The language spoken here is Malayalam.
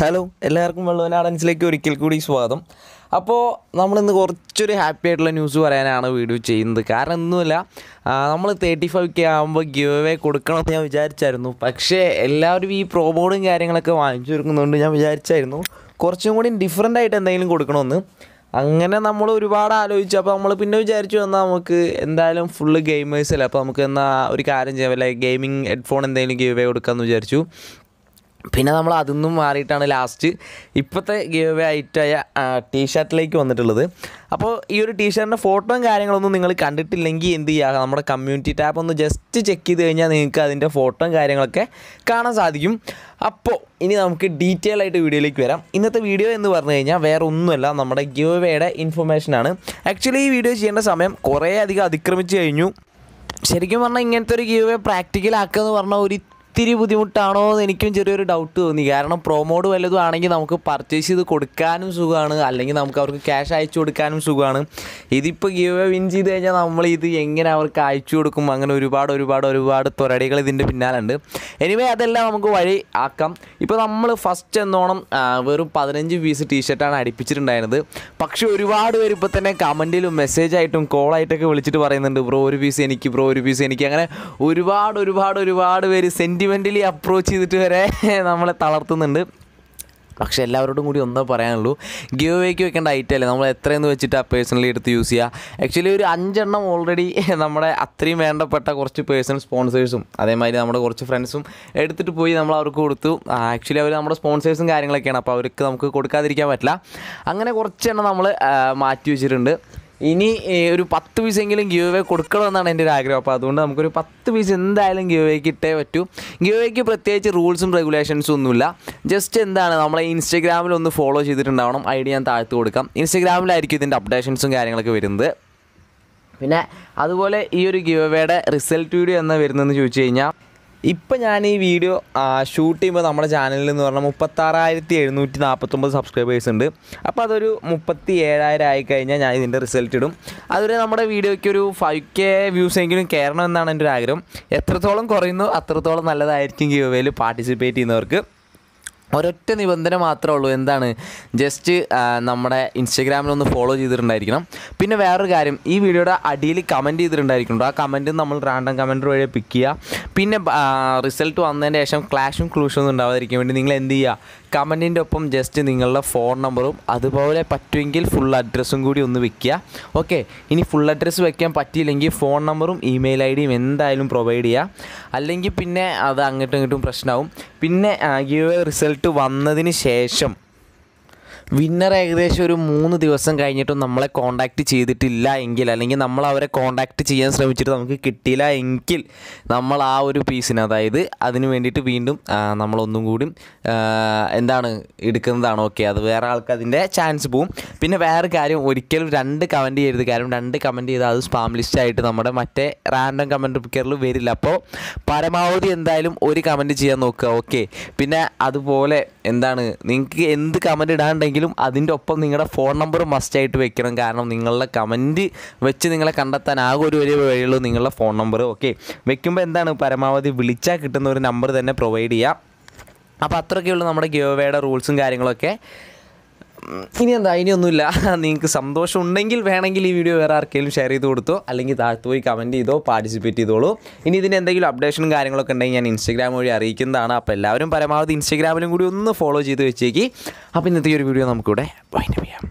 ഹലോ എല്ലാവർക്കും വെള്ളവനാടൻസിലേക്ക് ഒരിക്കൽ കൂടി സ്വാഗതം. അപ്പോൾ നമ്മളിന്ന് കുറച്ചൊരു ഹാപ്പി ആയിട്ടുള്ള ന്യൂസ് പറയാനാണ് വീഡിയോ ചെയ്യുന്നത്. കാരണം ഒന്നുമില്ല നമ്മൾ തേർട്ടി ഫൈവ് കെ ആകുമ്പോൾ ഗിവ് അവേ കൊടുക്കണമെന്ന് ഞാൻ വിചാരിച്ചായിരുന്നു. പക്ഷേ എല്ലാവരും ഈ പ്രോബോർഡും കാര്യങ്ങളൊക്കെ വാങ്ങിച്ചു കൊടുക്കുന്നതുകൊണ്ട് ഞാൻ വിചാരിച്ചായിരുന്നു കുറച്ചും കൂടി ഡിഫറെന്റ് ആയിട്ട് എന്തെങ്കിലും കൊടുക്കണമെന്ന്. അങ്ങനെ നമ്മൾ ഒരുപാട് ആലോചിച്ചു. അപ്പോൾ നമ്മൾ പിന്നെ വിചാരിച്ചു എന്നാൽ നമുക്ക് എന്തായാലും ഫുള്ള് ഗെയിമേഴ്സ് അല്ലേ? അപ്പോൾ നമുക്ക് എന്നാൽ ഒരു കാര്യം ചെയ്യാം. അല്ലെ ഗെയിമിംഗ് ഹെഡ്ഫോൺ എന്തെങ്കിലും ഗിവ് അവേ കൊടുക്കാമെന്ന് വിചാരിച്ചു. പിന്നെ നമ്മൾ അതൊന്നും മാറിയിട്ടാണ് ലാസ്റ്റ് ഇപ്പോഴത്തെ ഗീവ് വേ ആയിട്ടായ ടീ ഷർട്ടിലേക്ക് വന്നിട്ടുള്ളത്. അപ്പോൾ ഈ ഒരു ടീ ഷർട്ടിന്റെ ഫോട്ടോയും കാര്യങ്ങളൊന്നും നിങ്ങൾ കണ്ടിട്ടില്ലെങ്കിൽ എന്ത് ചെയ്യുക? നമ്മുടെ കമ്മ്യൂണിറ്റി ടാപ്പ് ഒന്ന് ജസ്റ്റ് ചെക്ക് ചെയ്ത് കഴിഞ്ഞാൽ നിങ്ങൾക്ക് അതിന്റെ ഫോട്ടോയും കാര്യങ്ങളൊക്കെ കാണാൻ സാധിക്കും. അപ്പോൾ ഇനി നമുക്ക് ഡീറ്റെയിൽ ആയിട്ട് വീഡിയോയിലേക്ക് വരാം. ഇന്നത്തെ വീഡിയോ എന്ന് പറഞ്ഞു കഴിഞ്ഞാൽ വേറെ ഒന്നുമല്ല നമ്മുടെ ഗീവ് ഇൻഫർമേഷൻ ഇൻഫർമേഷനാണ് ആക്ച്വലി ഈ വീഡിയോ ചെയ്യേണ്ട സമയം കുറേ അധികം അതിക്രമിച്ച് കഴിഞ്ഞു. ശരിക്കും പറഞ്ഞാൽ ഇങ്ങനത്തെ ഒരു ഗീവ് പ്രാക്ടിക്കൽ ആക്കുക എന്ന് പറഞ്ഞാൽ ഒരു ഇത്തിരി ബുദ്ധിമുട്ടാണോ എന്ന് എനിക്കും ചെറിയൊരു ഡൗട്ട് തോന്നി. കാരണം പ്രൊമോഡ് വല്ലതും ആണെങ്കിൽ നമുക്ക് പർച്ചേസ് ചെയ്ത് കൊടുക്കാനും സുഖമാണ്. അല്ലെങ്കിൽ നമുക്ക് അവർക്ക് ക്യാഷ് അയച്ചു കൊടുക്കാനും സുഖമാണ്. ഇതിപ്പോൾ ഗീവ് വിൻ ചെയ്ത് കഴിഞ്ഞാൽ നമ്മൾ ഇത് എങ്ങനെ അവർക്ക് അയച്ചു കൊടുക്കും? അങ്ങനെ ഒരുപാട് ഒരുപാട് ഒരുപാട് തൊരടികൾ ഇതിന്റെ പിന്നാലുണ്ട്. എനിവേ അതെല്ലാം നമുക്ക് വഴി ആക്കാം. ഇപ്പോൾ നമ്മൾ ഫസ്റ്റ് എന്നോണം വെറും പതിനഞ്ച് പീസ് ടീഷർട്ടാണ് അടിപ്പിച്ചിട്ടുണ്ടായിരുന്നത്. പക്ഷേ ഒരുപാട് പേര് ഇപ്പോൾ തന്നെ കമന്റിലും മെസ്സേജായിട്ടും കോളായിട്ടൊക്കെ വിളിച്ചിട്ട് പറയുന്നുണ്ട്. ബ്രോ ഒരു പീസ് എനിക്ക് ബ്രോ ഒരു പീസ് എനിക്ക്. അങ്ങനെ ഒരുപാട് ഒരുപാട് ഒരുപാട് പേര് സെന്റിമെന്റലി അപ്രോച്ച് ചെയ്തിട്ട് വരെ നമ്മളെ തളർത്തുന്നുണ്ട്. പക്ഷേ എല്ലാവരോടും കൂടി ഒന്നേ പറയാനുള്ളൂ ഗിവ് വേക്ക് വെക്കേണ്ട ഐറ്റം അല്ലേ? നമ്മൾ എത്രയെന്ന് വെച്ചിട്ട് ആ പേഴ്സണലി എടുത്ത് യൂസ് ചെയ്യുക ആക്ച്വലി ഒരു അഞ്ചെണ്ണം ഓൾറെഡി നമ്മുടെ അത്രയും വേണ്ടപ്പെട്ട കുറച്ച് പേഴ്സണൽ സ്പോൺസേഴ്സും അതേമാതിരി നമ്മുടെ കുറച്ച് ഫ്രണ്ട്സും എടുത്തിട്ട് പോയി നമ്മൾ അവർക്ക് കൊടുത്തു. ആക്ച്വലി അവർ നമ്മുടെ സ്പോൺസേഴ്സും കാര്യങ്ങളൊക്കെയാണ്. അപ്പോൾ അവർക്ക് നമുക്ക് കൊടുക്കാതിരിക്കാൻ പറ്റില്ല. അങ്ങനെ കുറച്ചെണ്ണം നമ്മൾ മാറ്റി വെച്ചിട്ടുണ്ട്. ഇനി ഒരു പത്ത് പീസെങ്കിലും ഗിവ് അവേ കൊടുക്കണമെന്നാണ് എന്റെ ഒരു ആഗ്രഹം. അപ്പോൾ അതുകൊണ്ട് നമുക്കൊരു പത്ത് പീസ് എന്തായാലും ഗീവ് അവേക്ക് ഇട്ടേ പറ്റൂ. ഗീവ് പ്രത്യേകിച്ച് റൂൾസും റെഗുലേഷൻസും ഒന്നുമില്ല. ജസ്റ്റ് എന്താണ് നമ്മളെ ഇൻസ്റ്റഗ്രാമിൽ ഒന്ന് ഫോളോ ചെയ്തിട്ടുണ്ടാവണം. ഐ ഡി ഞാൻ താഴ്ത്ത് കൊടുക്കാം. ഇൻസ്റ്റഗ്രാമിലായിരിക്കും ഇതിന്റെ അപ്ഡേഷൻസും കാര്യങ്ങളൊക്കെ വരുന്നത്. പിന്നെ അതുപോലെ ഈ ഒരു ഗീവ് റിസൾട്ട് വീഡിയോ എന്നാ വരുന്നതെന്ന് ചോദിച്ചു കഴിഞ്ഞാൽ ഇപ്പം ഞാൻ ഈ വീഡിയോ ഷൂട്ട് ചെയ്യുമ്പോൾ നമ്മുടെ ചാനലിൽ എന്ന് പറഞ്ഞാൽ മുപ്പത്താറായിരത്തി എഴുന്നൂറ്റി നാൽപ്പത്തൊമ്പത് സബ്സ്ക്രൈബേഴ്സ് ഉണ്ട്. അപ്പോൾ അതൊരു മുപ്പത്തി ഏഴായിരം ആയി കഴിഞ്ഞാൽ ഞാൻ ഇതിന്റെ റിസൾട്ട് ഇടും. അതുവരെ നമ്മുടെ വീഡിയോയ്ക്ക് ഒരു ഫൈവ് കെ വ്യൂസ് എങ്കിലും കയറണം എന്നാണ് എന്റെ ഒരു ആഗ്രഹം എത്രത്തോളം കുറയുന്നു അത്രത്തോളം നല്ലതായിരിക്കും ഗിവ് അവേയിൽ പാർട്ടിസിപ്പേറ്റ് ചെയ്യുന്നവർക്ക്. ഒരൊറ്റ നിബന്ധന മാത്രമേ ഉള്ളൂ. എന്താണ്? ജസ്റ്റ് നമ്മുടെ ഇൻസ്റ്റഗ്രാമിൽ ഒന്ന് ഫോളോ ചെയ്തിട്ടുണ്ടായിരിക്കണം. പിന്നെ വേറൊരു കാര്യം ഈ വീഡിയോയുടെ അടിയിൽ കമന്റ് ചെയ്തിട്ടുണ്ടായിരിക്കണം ആ കമന്റ് നമ്മൾ റാൻഡം കമന്റ് വഴി പിക്ക് ചെയ്യുക. പിന്നെ റിസൾട്ട് വന്നതിന് ശേഷം ക്ലാഷും ക്ലൂഷും ഒന്നും ഉണ്ടാവാതിരിക്കാൻ വേണ്ടി നിങ്ങൾ എന്ത് ചെയ്യുക? കമന്റിന്റെ ഒപ്പം ജസ്റ്റ് നിങ്ങളുടെ ഫോൺ നമ്പറും അതുപോലെ പറ്റുമെങ്കിൽ ഫുൾ അഡ്രസ്സും കൂടി ഒന്ന് വെക്കുക. ഓക്കെ ഇനി ഫുൾ അഡ്രസ്സ് വെക്കാൻ പറ്റിയില്ലെങ്കിൽ ഫോൺ നമ്പറും ഇമെയിൽ ഐ ഡിയും എന്തായാലും പ്രൊവൈഡ് ചെയ്യുക. അല്ലെങ്കിൽ പിന്നെ അത് അങ്ങോട്ടും ഇങ്ങോട്ടും പ്രശ്നമാവും. പിന്നെ ഗീവ് റിസൾട്ട് വന്നതിന് ശേഷം വിന്നർ ഏകദേശം ഒരു മൂന്ന് ദിവസം കഴിഞ്ഞിട്ടും നമ്മളെ കോണ്ടാക്ട് ചെയ്തിട്ടില്ല എങ്കിൽ അല്ലെങ്കിൽ നമ്മൾ അവരെ കോണ്ടാക്ട് ചെയ്യാൻ ശ്രമിച്ചിട്ട് നമുക്ക് കിട്ടിയില്ല എങ്കിൽ നമ്മൾ ആ ഒരു പീസിന് അതായത് അതിന് വേണ്ടിയിട്ട് വീണ്ടും നമ്മളൊന്നും കൂടി എന്താണ് എടുക്കുന്നതാണ് ഓക്കെ അത് വേറെ ആൾക്ക് അതിന്റെ ചാൻസ് പോവും. പിന്നെ വേറെ കാര്യം ഒരിക്കലും രണ്ട് കമന്റ് ചെയ്യരുത്. കാര്യം രണ്ട് കമന്റ് ചെയ്താൽ അത് സ്പാം ലിസ്റ്റ് ആയിട്ട് നമ്മുടെ മറ്റേ റാൻഡം കമന്റ് പിക്കറിൽ വരില്ല. അപ്പോൾ പരമാവധി എന്തായാലും ഒരു കമന്റ് ചെയ്യാൻ നോക്കുക ഓക്കെ പിന്നെ അതുപോലെ എന്താണ്? നിങ്ങൾക്ക് എന്ത് കമന്റ് ഇടാണ്ടെങ്കിലും അതിന്റെ ഒപ്പം നിങ്ങളുടെ ഫോൺ നമ്പർ മസ്റ്റായിട്ട് വെക്കണം. കാരണം നിങ്ങളുടെ കമന്റ് വെച്ച് നിങ്ങളെ കണ്ടെത്താൻ ആകെ ഒരു വലിയ വഴിയുള്ളൂ നിങ്ങളുടെ ഫോൺ നമ്പർ ഓക്കെ വെക്കുമ്പോൾ എന്താണ്? പരമാവധി വിളിച്ചാൽ കിട്ടുന്ന ഒരു നമ്പർ തന്നെ പ്രൊവൈഡ് ചെയ്യുക അപ്പോൾ അത്രയൊക്കെയുള്ളൂ നമ്മുടെ ഗിയോവയുടെ റൂൾസും കാര്യങ്ങളൊക്കെ. ഇനി എന്താ ഇനിയൊന്നുമില്ല നിങ്ങൾക്ക് സന്തോഷം ഉണ്ടെങ്കിൽ വേണമെങ്കിൽ ഈ വീഡിയോ വേറെ ആർക്കെങ്കിലും ഷെയർ ചെയ്ത് കൊടുത്തോ. അല്ലെങ്കിൽ താഴത്ത് പോയി കമന്റ് ചെയ്തോ പാർട്ടിസിപ്പേറ്റ് ചെയ്തോളൂ. ഇനി ഇതിന് എന്തെങ്കിലും അപ്ഡേഷനും കാര്യങ്ങളൊക്കെ ഉണ്ടെങ്കിൽ ഞാൻ ഇൻസ്റ്റാഗ്രാം വഴി അറിയിക്കുന്നതാണ്. അപ്പോൾ എല്ലാവരും പരമാവധി ഇൻസ്റ്റാഗ്രാമിലും കൂടി ഒന്ന് ഫോളോ ചെയ്ത് വെച്ചേക്ക്. അപ്പോൾ ഇന്നത്തെ ഒരു വീഡിയോ നമുക്കിവിടെ വൈൻഡപ്പ് ചെയ്യാം.